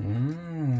Mm.